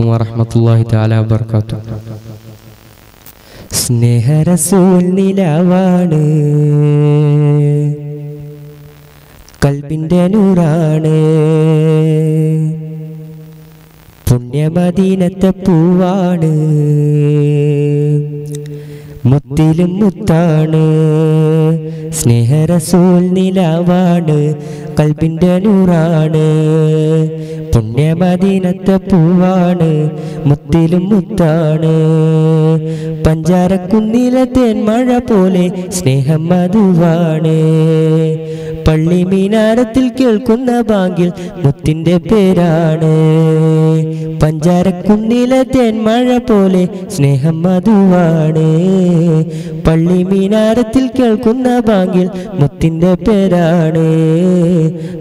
അലൈക്കും വറഹമത്തല്ലാഹി തആല വബറകാതുഹു സ്നേഹരസൂൽ നിലവാണ്. കൽബിന്റെ നൂറാണ്. പുണ്യമദീനത്തെ പൂവാണ്. മുത്തിലും മുത്താണ്. സ്നേഹരസൂൽ നിലവാണ് കൽബിന്റെ നൂറാണ്. പുണ്യമദീനത്തെ പൂവാണ് മുത്തിലും മുത്താണ്. പഞ്ചാരക്കുന്നിലെ തേന്മഴ പോലെ സ്നേഹം മധുവാണ്. പള്ളി മീനാരത്തിൽ കേൾക്കുന്ന ബാങ്കിൽ മുത്തിന്റെ പേരാണ്. പഞ്ചാരക്കുന്നിലെ തേന്മഴ പോലെ സ്നേഹം മധുവാണ്. പള്ളി മീനാരത്തിൽ കേൾക്കുന്ന ബാങ്കിൽ മുത്തിന്റെ പേരാണ്.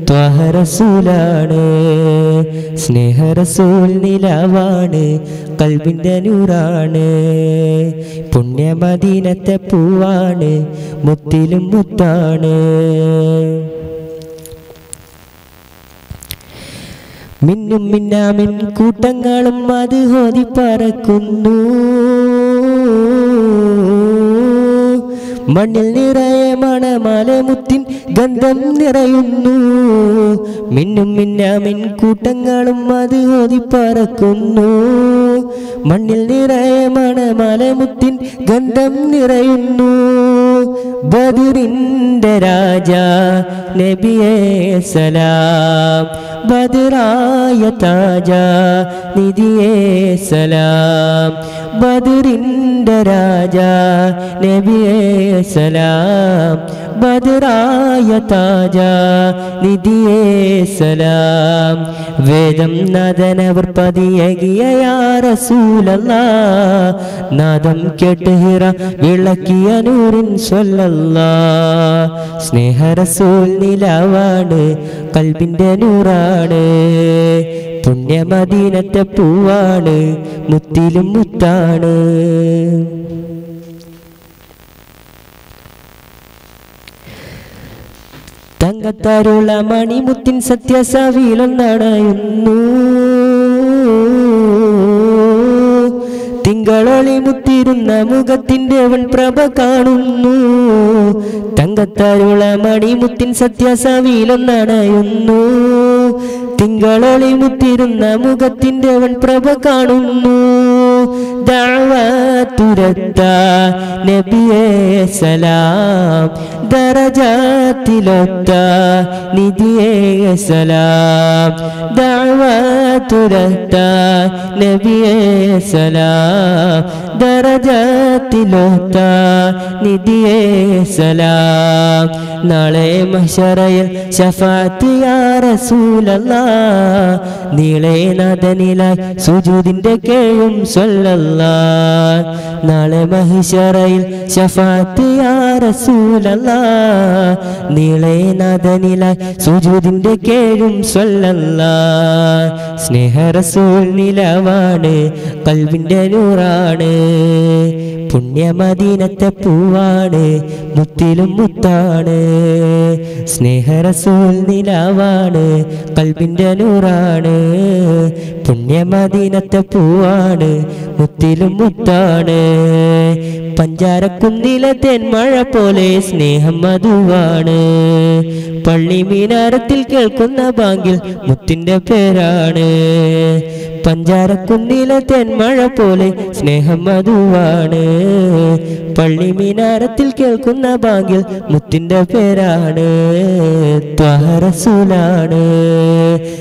ത്വഹറസൂലാണ് സ്നേഹറസൂൽ നിലാവാണ് കൽവിന്റെ നൂറാണ്. പുണ്യമദീനത്തെ പൂവാണ് മുത്തിലും മുത്താണ്. മിന്നും മിന്നാമിൻ കൂട്ടങ്ങളും അത് ഹോതി പറക്കുന്നു മണ്ണിൽ നിറയെ മണമാല മുത്തിൻ ഗന്ധം നിറയുന്നു. മിന്നും മിന്നാമിൻ കൂട്ടങ്ങളും അത് ഓതിപ്പറക്കുന്നു. പറക്കുന്നു മണ്ണിൽ നിറയെ മണമാല മുത്തിൻ ഗന്ധം നിറയുന്നു. ബദിറിന്റെ രാജ നബിയേ സലാം. ബദിറായ താജ നിധിയേ സലാം. ബദറിന്റെ രാജ നബിയേ സലാം. ബദറായ താജ നിധിയേ സലാം. വേദം നദനവർ പതിയകിയ നദം നാദം കേട്ട് ഹിറ വിളക്കിയ നൂറിൻ സ്വല്ലല്ലാ. സ്നേഹരസൂൽ നിലാവാണ് കൽപ്പിന്റെ നൂറാണ്. പുണ്യമദീനത്തെ പൂവാണ് മുത്തിലും മുത്താണ്. തങ്കത്താരുള്ള മണിമുത്തിൻ സത്യസവിലൊന്നടയുന്നു. തിങ്കളൊളി മുത്തിരുന്ന മുഖത്തിന്റെ വൺ പ്രഭ കാണുന്നു. തങ്കത്തരുള മണിമുത്തിൻ സത്യസവിലൊന്നടയുന്നു തിങ്കളൊളി മുത്തിരുന്ന മുഖത്തിന്റെ വൺ പ്രഭ കാണുന്നു. ദഅവത്തുരത്ത നബിയേ സലാം. ദറജാത്തിലൊത്ത നിധിയേ സലാം. ദഅവത്തുരത്ത നബിയേ സലാം. ദറജാത്തിലൊത്ത നിധിയേ സലാം. നാളെ മഷറയിൽ ശഫാത്ത് യാ റസൂലല്ലാ. നീളെ നാദനിലായി സുജൂദിന്റെ കേഴും സ്വല്ലല്ലാ. നാളെ മഹിഷറയിൽ ശഫാത്ത് റസൂലല്ലാ. നീളെ നാദനിലായി സുജൂദിന്റെ കേഴും സ്വല്ലല്ല. സ്നേഹ റസൂൽ നിലവാണ് കൽവിന്റെ നൂറാണ്. പുണ്യമദീനത്തെ പൂവാണ് മുത്തിലും മുത്താണ്. സ്നേഹരസൂൽ നിലാവാണ് കൽബിന്റെ നൂറാണ്. പുണ്യമദീനത്തെ പൂവാണ് മുത്തിലും മുത്താണ്. പഞ്ചാരക്കുന്നിലെ തെന്മഴ പോലെ സ്നേഹം മധുവാണ്. പള്ളി മീനാരത്തിൽ കേൾക്കുന്ന ബാങ്കിൽ മുത്തിന്റെ പേരാണ്. പഞ്ചാരക്കുന്നിലെ തെന്മഴ പോലെ സ്നേഹം മധുവാണ്. പള്ളി മീനാരത്തിൽ കേൾക്കുന്ന ബാങ്കിൽ മുത്തിന്റെ പേരാണ്. ത്വഹറസൂലാണ്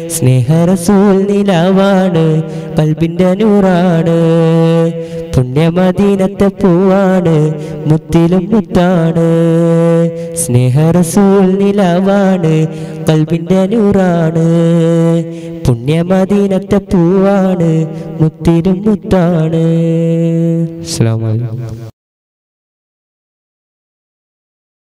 സ്നേഹറസൂൽ നിലാവാണ്. കൽബിന്റെ നൂറാണ്. പുണ്യമദീനത്തെ പൂവാണ് മുത്തിലും മുത്താണ്. സ്നേഹറസൂൽ നിലവാണ് കൽവിന്റെ നൂറാണ്. പുണ്യമദീനത്തെ പൂവാണ് മുത്തിലും മുത്താണ്.